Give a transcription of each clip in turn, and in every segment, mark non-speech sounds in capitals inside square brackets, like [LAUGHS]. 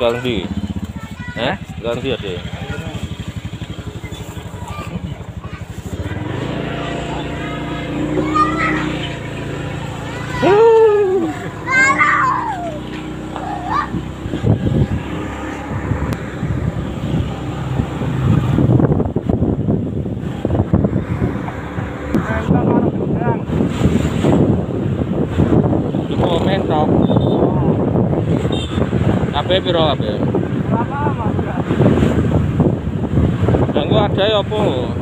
गांधी हैं गांधी अटे piro apa ya? Lama, Mas. Ganggu ada ya, Po?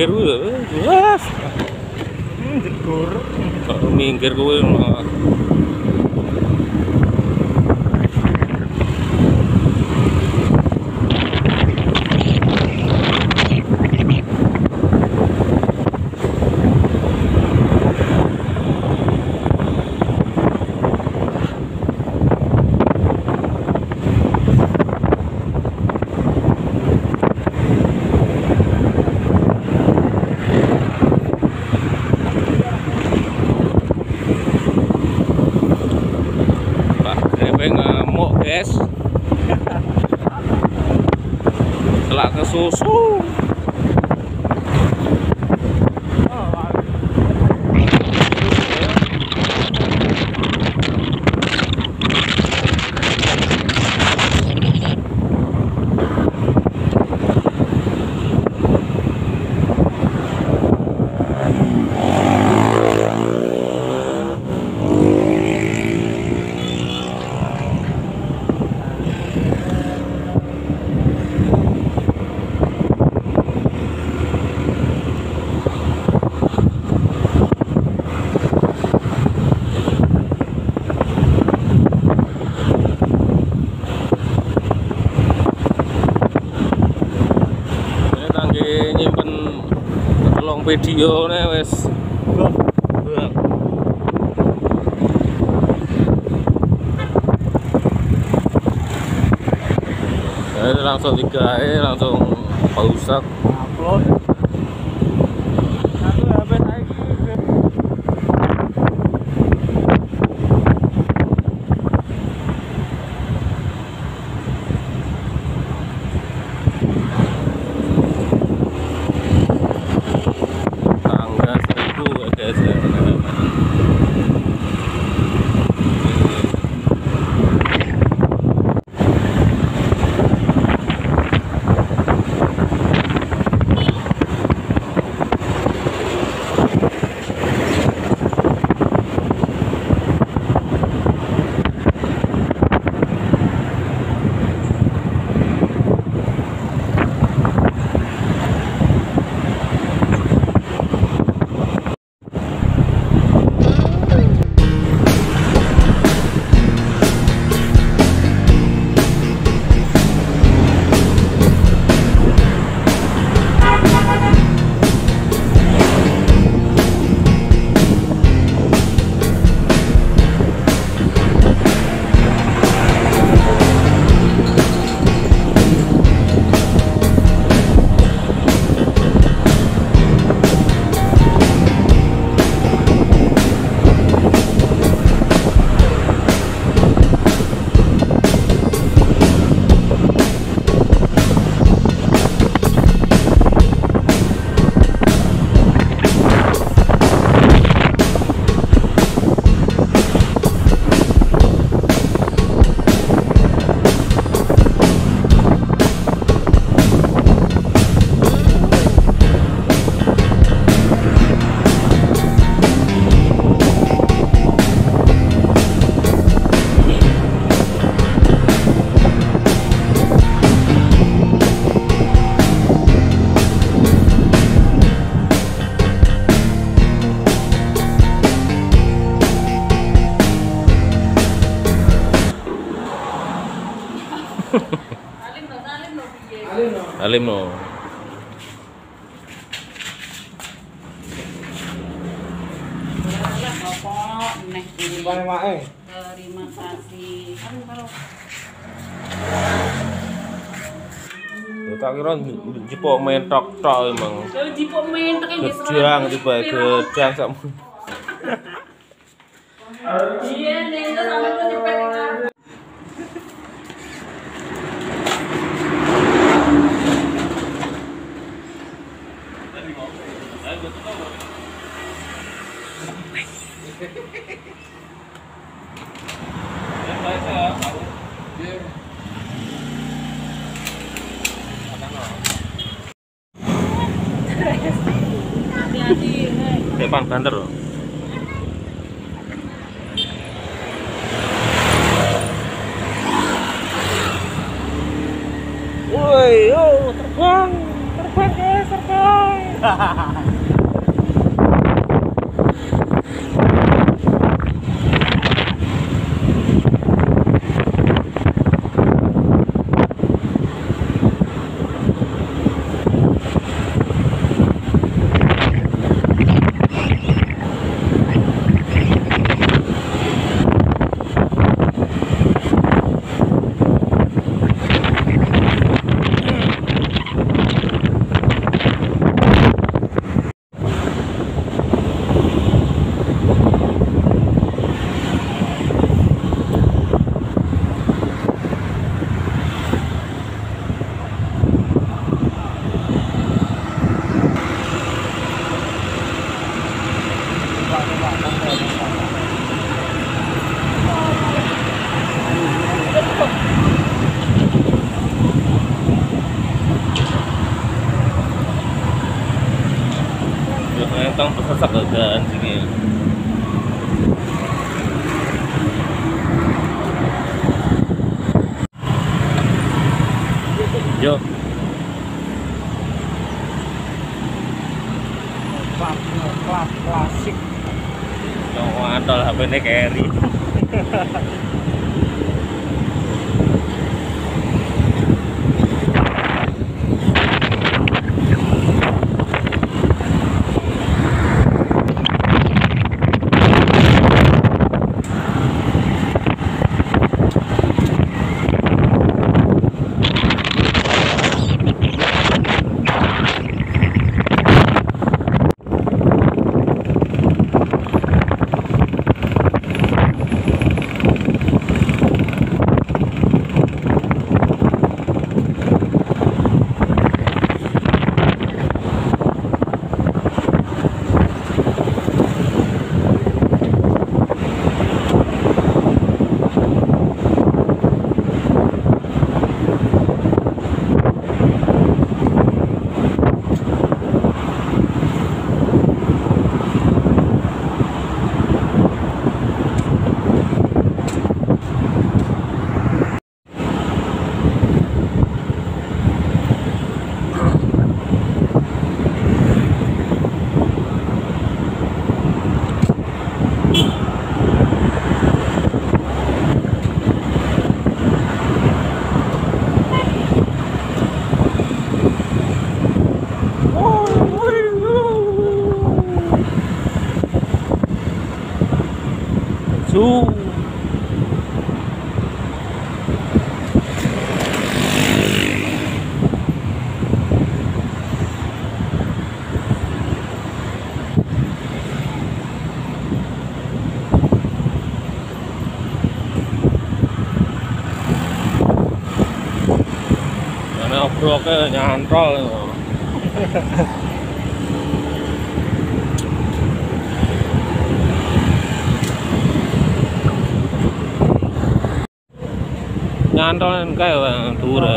Minggir kuwi. Wah. Jegur. Kok minggir kowe. Telak ke susu. Video nih wes. Langsung tiga langsung pausak. Upload. Bye mae. Terima kasih. Tak kira jepok main tok emang. jipok mentek yang Gedang tiba gedang sak Iya, nih itu sampai banter loh. Woi, yo terbang, terbang guys, terbang. [LAUGHS] Sa kagaan, sige. ഇതൊക്കെ ഞാൻ ഞാൻ എനിക്ക് tour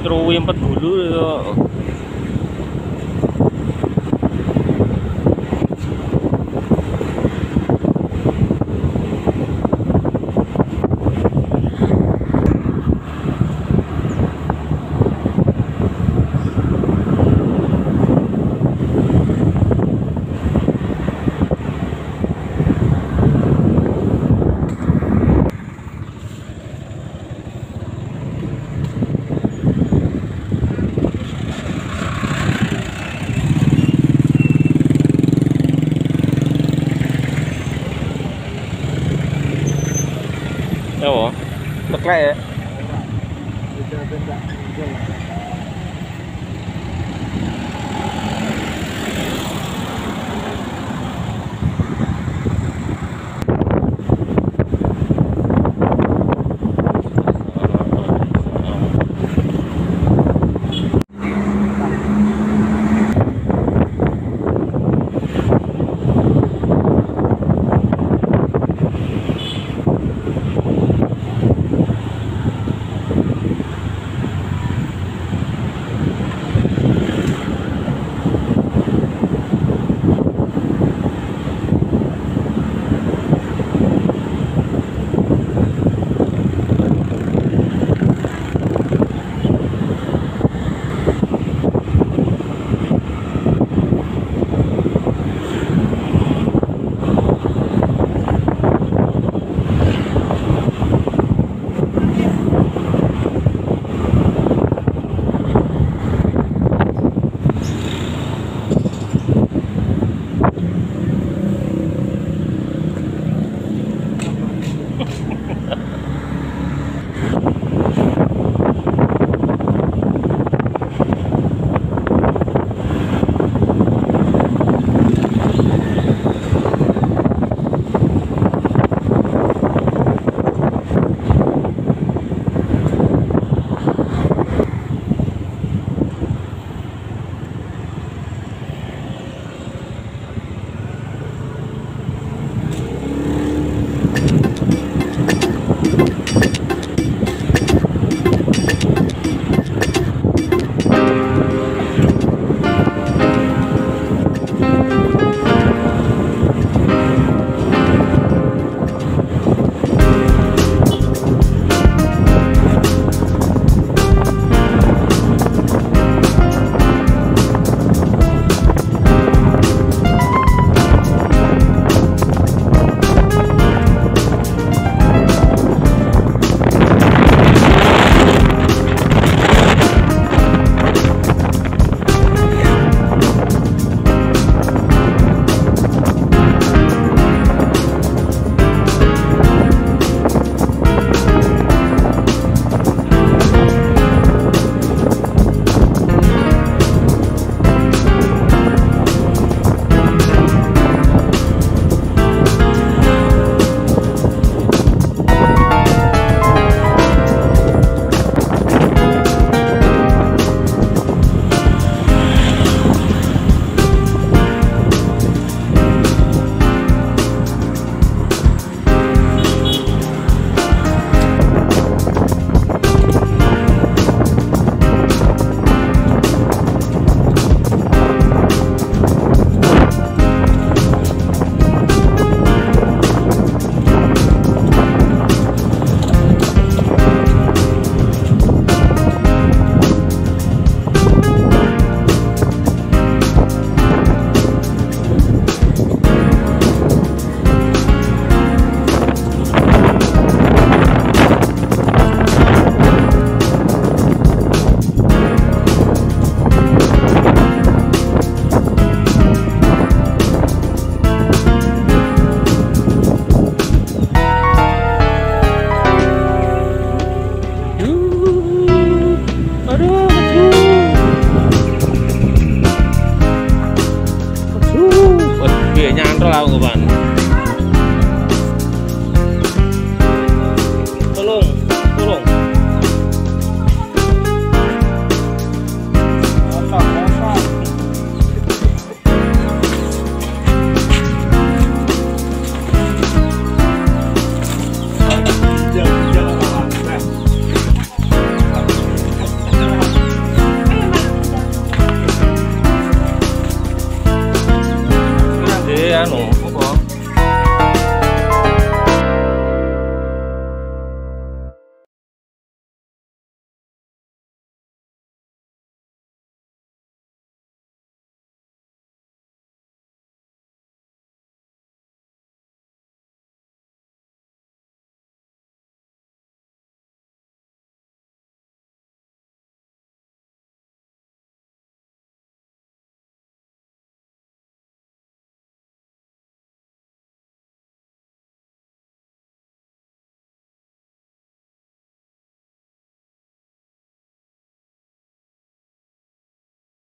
Terus yang peduli lại